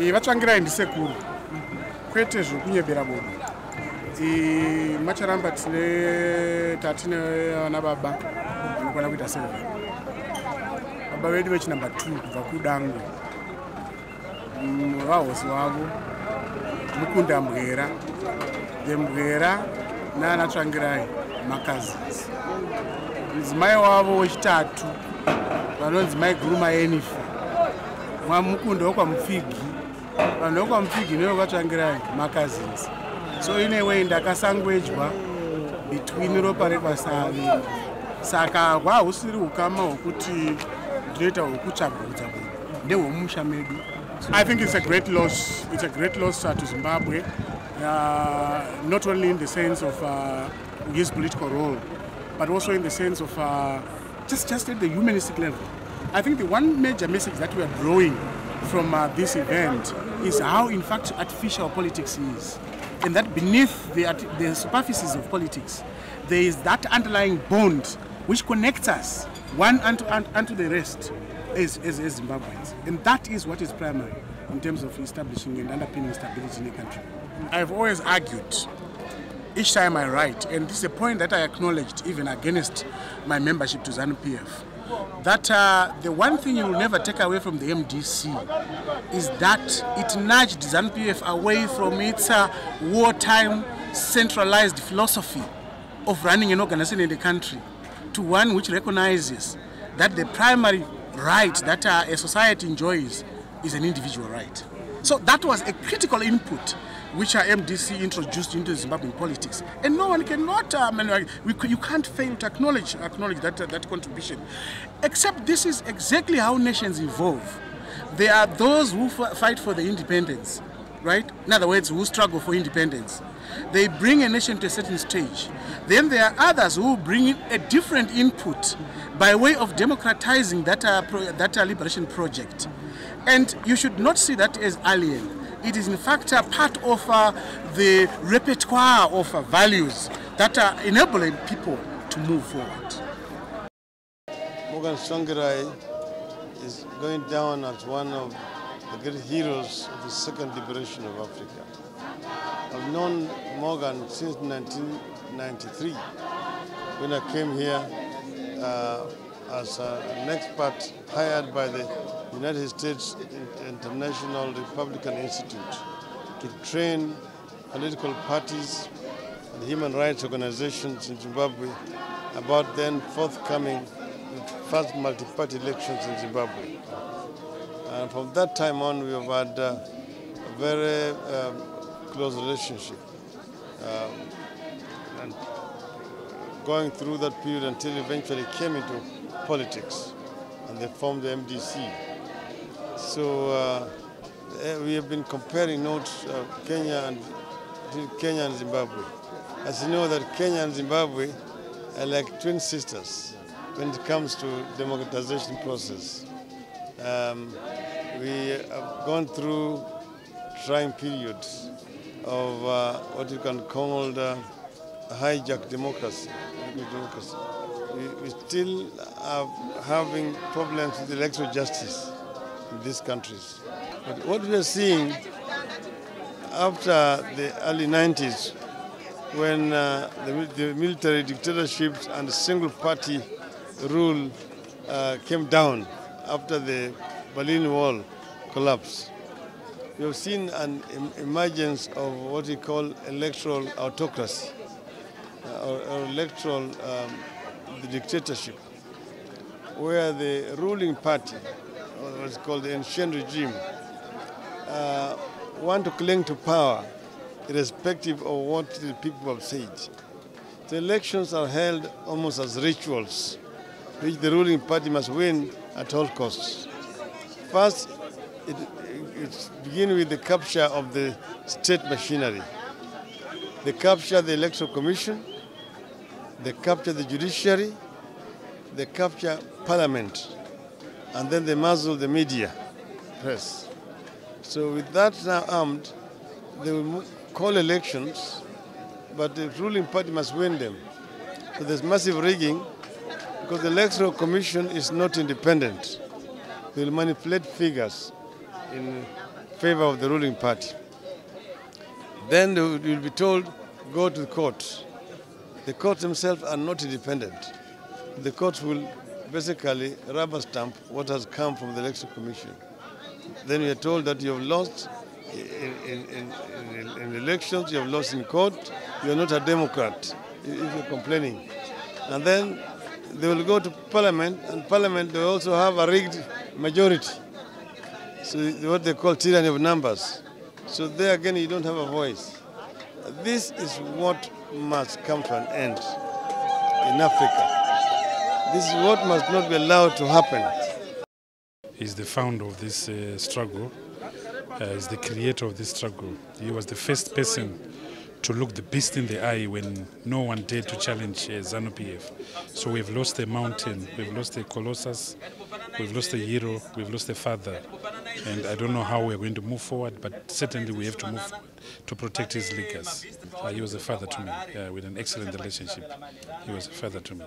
Eh, vatsvangirai ndisekuru. Kwete zvokunyebera bodo. Eh, macharamba tine tatine vana baba vanokwana kuita seven baba vedu vechinamba 2 kubva kudangwe Mm, vahosi wavo mukunda mbwera thembwera naana tsvangirai makazins mudzimai wavo wechitatu vanonzi mai guru maenifa mwamukunda wekwamupfigi vanhu vekwamupfigi nevekwatsvangirai makazins. So in a way ndakasangwedzwa between ropa rekwasavi saka hwahusiri ukama hwokuti ndinoita hwekutsvagurudza munhu ndehwemumusha medu. I think it's a great loss it's a great loss uh, to zimbabwe uh, not only in the sense of uh, his political role but also in the sense of uh, just, just at the humanistic level. I think the one major message that we are drawing from uh, this event is how in fact artificial politics is and that beneath the, the superficies of politics there is that underlying bond which connects us one unto, unto, the rest as, as, as Zimbabweans. And that is what is primary in terms of establishing and underpinning stability in the country. I've always argued, each time I write, and this is a point that I acknowledged even against my membership to ZANU PF, that uh, the one thing you will never take away from the MDC is that it nudged ZANU PF away from its uh, wartime centralized philosophy of running an organization in the country to one which recognizes that the primary right that uh, a society enjoys is an individual right. So that was a critical input which our MDC introduced into Zimbabwean politics, and no one cannot. Um, we, you can't fail to acknowledge acknowledge that uh, that contribution. Except this is exactly how nations evolve. There are those who fight for the independence, right? In other words, who struggle for independence. They bring a nation to a certain stage. Then there are others who bring in a different input by way of democratizing that, uh, pro- that uh, liberation project. And you should not see that as alien. It is in fact a part of uh, the repertoire of uh, values that are enabling people to move forward. Morgan Tsvangirai is going down as one of the great heroes of the second liberation of Africa. I've known Morgan since 1993 when I came here uh, as an expert hired by the United States International Republican Institute to train political parties and human rights organizations in Zimbabwe about then forthcoming first multi-party elections in Zimbabwe. And from that time on, we have had uh, a very um, close relationship. Um, and going through that period until eventually came into politics and they formed the MDC. So uh, eh, we have been comparing notes uh, Kenya and Kenya and Zimbabwe. As you know that Kenya and Zimbabwe are like twin sisters when it comes to democratization process. Um, we have gone through trying periods of uh, what you can call uh, hijack democracy. democracy. We, we still are having problems with electoral justice in these countries. But what we are seeing after the early 90s, when uh, the, the military dictatorships and single party rule uh, came down after the Berlin Wall collapsed, we have seen an em- emergence of what we call electoral autocracy uh, or, or electoral um, dictatorship, where the ruling party, what's called the ancient regime, uh, want to cling to power irrespective of what the people have said. The elections are held almost as rituals, which the ruling party must win at all costs. First, it, it begins with the capture of the state machinery. They capture the electoral commission, they capture the judiciary, they capture parliament, and then they muzzle the media, press. So with that now armed, they will call elections, but the ruling party must win them. So there's massive rigging because the electoral commission is not independent. They will manipulate figures in favor of the ruling party. Then they will be told, go to the court. The courts themselves are not independent. The courts will basically rubber stamp what has come from the election commission. Then you are told that you have lost in, in, in, in, elections, you have lost in court, you are not a Democrat if you're complaining. And then they will go to parliament, and parliament they also have a rigged majority. So what they call tyranny of numbers. So there again, you don't have a voice. This is what must come to an end in Africa. This is what must not be allowed to happen. He's the founder of this uh, struggle. Uh, he's the creator of this struggle. He was the first person to look the beast in the eye when no one dared to challenge uh, ZANU PF. So we've lost a mountain, we've lost a colossus, we've lost a hero, we've lost a father. And I don't know how we're going to move forward, but certainly we have to move to protect his legacy. Uh, he was a father to me, uh, with an excellent relationship. He was a father to me.